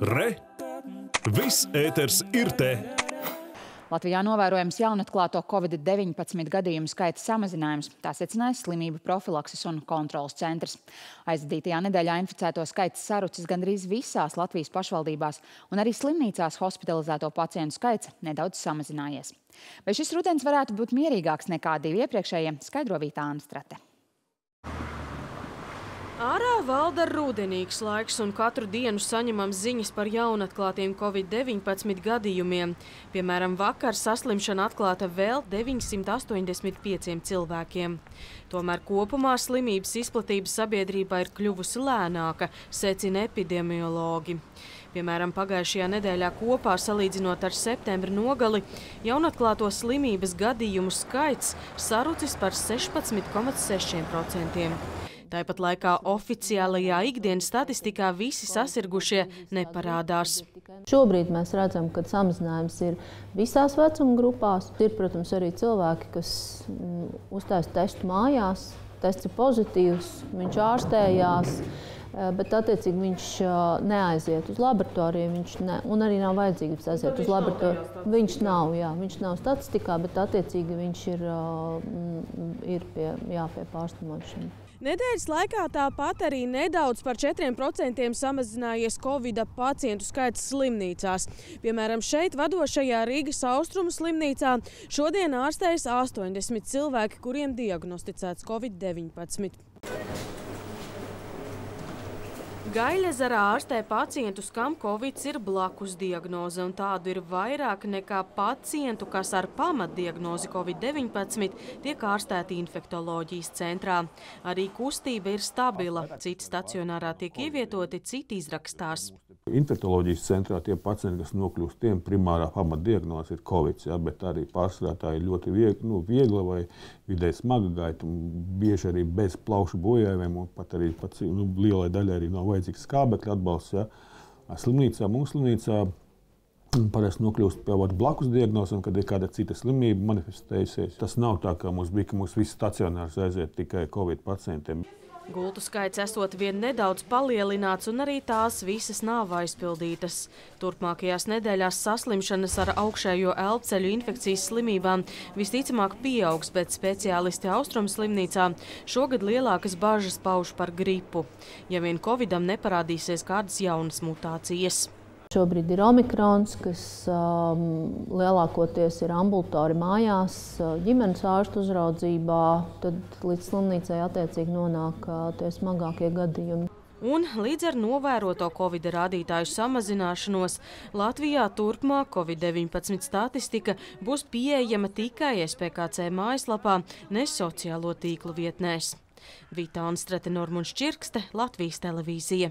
Re! Viss ēters ir te! Latvijā novērojams jaunatklāto Covid-19 gadījumu skaita samazinājums. Tā secināja slimību profilakses un kontrolas centrs. Aizdītajā nedēļā inficēto skaits sarucis gandrīz visās Latvijas pašvaldībās, un arī slimnīcās hospitalizēto pacientu skaits nedaudz samazinājies. Vai šis rudens varētu būt mierīgāks nekā divi iepriekšējie, skaidro Vīta Anstrate. Ārā valda rudenīgs laiks un katru dienu saņemam ziņas par jaunatklātiem Covid-19 gadījumiem. Piemēram, vakar saslimšana atklāta vēl 985 cilvēkiem. Tomēr kopumā slimības izplatība sabiedrībā ir kļuvusi lēnāka, secina epidemiologi. Piemēram, pagājušajā nedēļā kopā, salīdzinot ar septembra nogali, jaunatklāto slimības gadījumu skaits sarucis par 16,6%. Tāpat laikā oficiālajā ikdienas statistikā visi sasirgušie neparādās. Šobrīd mēs redzam, ka samazinājums ir visās vecuma grupās. Ir, protams, arī cilvēki, kas mm, uztaisa testu mājās. Tests ir pozitīvs, viņš ārstējās. Eh, bet, attiecīgi, viņš neaiziet uz laboratoriju, viņš ne, un arī nav vajadzīgs aiziet uz laboratoriju. Viņš nav, jā, viņš nav statistikā, bet, attiecīgi, viņš ir, ir pie, jā, pie pārslimošanas. Nedēļas laikā tāpat arī nedaudz par 4% samazinājies Covid pacientu skaits slimnīcās. Piemēram, šeit vadošajā Rīgas austrumu slimnīcā šodien ārstējas 80 cilvēki, kuriem diagnosticēts Covid-19. Gaļezerā ārstē pacientus, kam covid ir blakus diagnoze, un tādu ir vairāk nekā pacientu, kas ar pamatdiagnozi Covid-19 tiek ārstēti infektoloģijas centrā. Arī kustība ir stabila, citi stacionārā tiek ievietoti, citi izrakstās. Infektoloģijas centrā tie pacienti, kas nokļūst, tiem primārā pamatdiagnoze ir covid, ja, bet arī pārsvarā tā ir ļoti viegla, nu, viegla vai vidēji smaga gaita, bieži arī bez plaušu bojājumiem, un pat arī pat, nu, lielai daļai arī nav vajadzīgs skābekļa atbalsts. Ja. Slimnīcā, mūsu slimnīcā parasti nokļūst pie blakus diagnozēm, kad ir kāda cita slimība manifestējusies. Tas nav tā, kā mums bija, ka mūsu visi stacionārs aiziet tikai Covid pacientiem. Gultu skaits esot vien nedaudz palielināts, un arī tās visas nav aizpildītas. Turpmākajās nedēļās saslimšanas ar augšējo elpceļu infekcijas slimībām visticamāk pieaugs, bet speciālisti Austrum slimnīcā šogad lielākas bažas pauž par gripu, ja vien Covidam neparādīsies kādas jaunas mutācijas. Šobrīd ir omikrons, kas um, lielākoties ir ambulatori mājās, uh, ģimenes ārstu uzraudzībā. Tad līdz slimnīcai attiecīgi nonāk uh, tie smagākie gadījumi. Un līdz ar novēroto Covid rādītāju samazināšanos Latvijā turpmāk Covid-19 statistika būs pieejama tikai SPKC mājaslapā, ne sociālo tīklu vietnēs. Vita Anstrate, Normunds Čirkste, Latvijas televīzija.